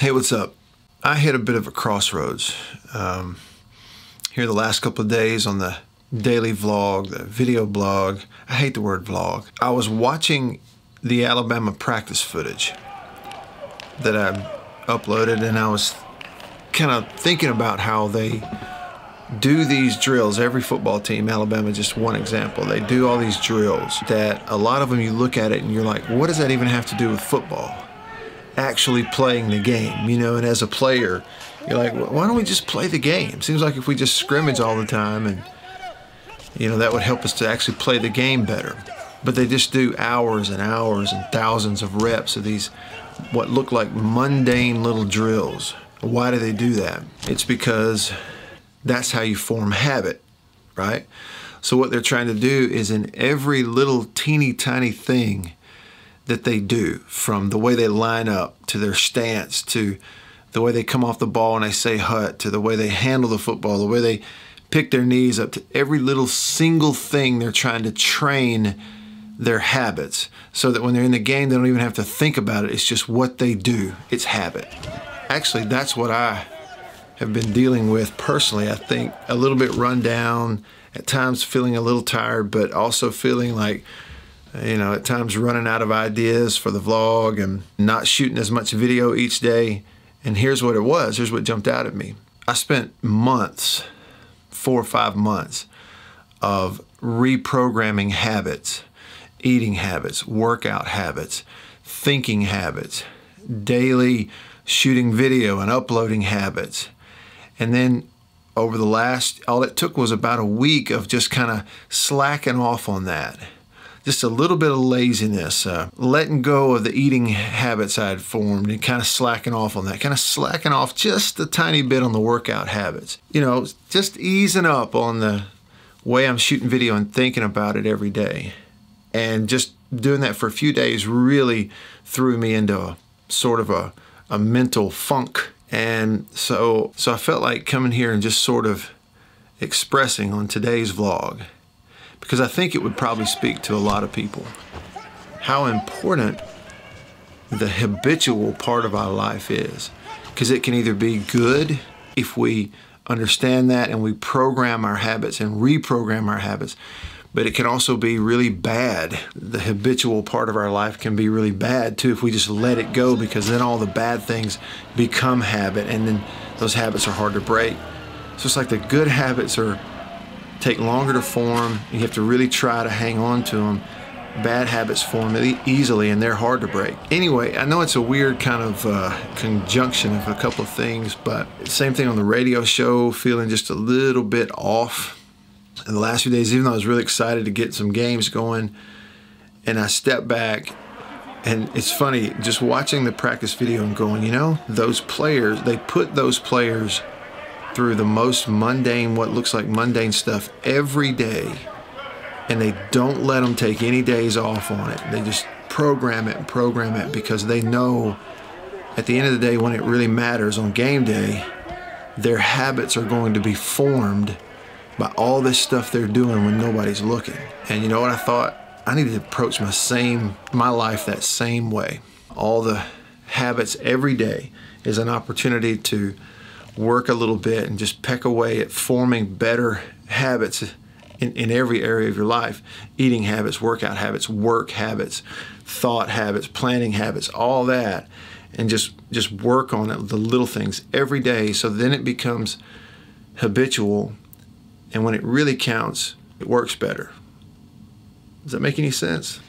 Hey, what's up? I hit a bit of a crossroads um, here the last couple of days on the daily vlog, the video blog. I hate the word vlog. I was watching the Alabama practice footage that I uploaded, and I was kind of thinking about how they do these drills. Every football team, Alabama, just one example. They do all these drills that a lot of them you look at it and you're like, what does that even have to do with football? Actually playing the game, you know, and as a player, you're like, why don't we just play the game? Seems like if we just scrimmage all the time and, you know, that would help us to actually play the game better. But they just do hours and hours and thousands of reps of these, what look like mundane little drills. Why do they do that? It's because that's how you form habit, right? So what they're trying to do is in every little teeny tiny thing, that they do from the way they line up to their stance to the way they come off the ball and they say hut to the way they handle the football, the way they pick their knees up to every little single thing they're trying to train their habits so that when they're in the game they don't even have to think about it. It's just what they do. It's habit. Actually, that's what I have been dealing with personally. I think a little bit run down, at times feeling a little tired, but also feeling like you know, at times running out of ideas for the vlog and not shooting as much video each day. And here's what it was. Here's what jumped out at me. I spent months, four or five months, of reprogramming habits, eating habits, workout habits, thinking habits, daily shooting video and uploading habits. And then over the last, all it took was about a week of just kind of slacking off on that just a little bit of laziness, uh, letting go of the eating habits I had formed and kind of slacking off on that, kind of slacking off just a tiny bit on the workout habits. You know, just easing up on the way I'm shooting video and thinking about it every day. And just doing that for a few days really threw me into a sort of a, a mental funk. And so, so I felt like coming here and just sort of expressing on today's vlog because I think it would probably speak to a lot of people how important the habitual part of our life is. Because it can either be good if we understand that and we program our habits and reprogram our habits, but it can also be really bad. The habitual part of our life can be really bad too if we just let it go because then all the bad things become habit and then those habits are hard to break. So it's like the good habits are take longer to form. You have to really try to hang on to them. Bad habits form easily and they're hard to break. Anyway, I know it's a weird kind of uh, conjunction of a couple of things, but same thing on the radio show, feeling just a little bit off in the last few days, even though I was really excited to get some games going. And I stepped back and it's funny just watching the practice video and going, you know, those players, they put those players through the most mundane, what looks like mundane stuff every day, and they don't let them take any days off on it. They just program it and program it because they know at the end of the day, when it really matters on game day, their habits are going to be formed by all this stuff they're doing when nobody's looking. And you know what I thought? I need to approach my same my life that same way. All the habits every day is an opportunity to work a little bit and just peck away at forming better habits in, in every area of your life eating habits, workout habits, work habits, thought habits, planning habits, all that. And just, just work on it, the little things every day so then it becomes habitual. And when it really counts, it works better. Does that make any sense?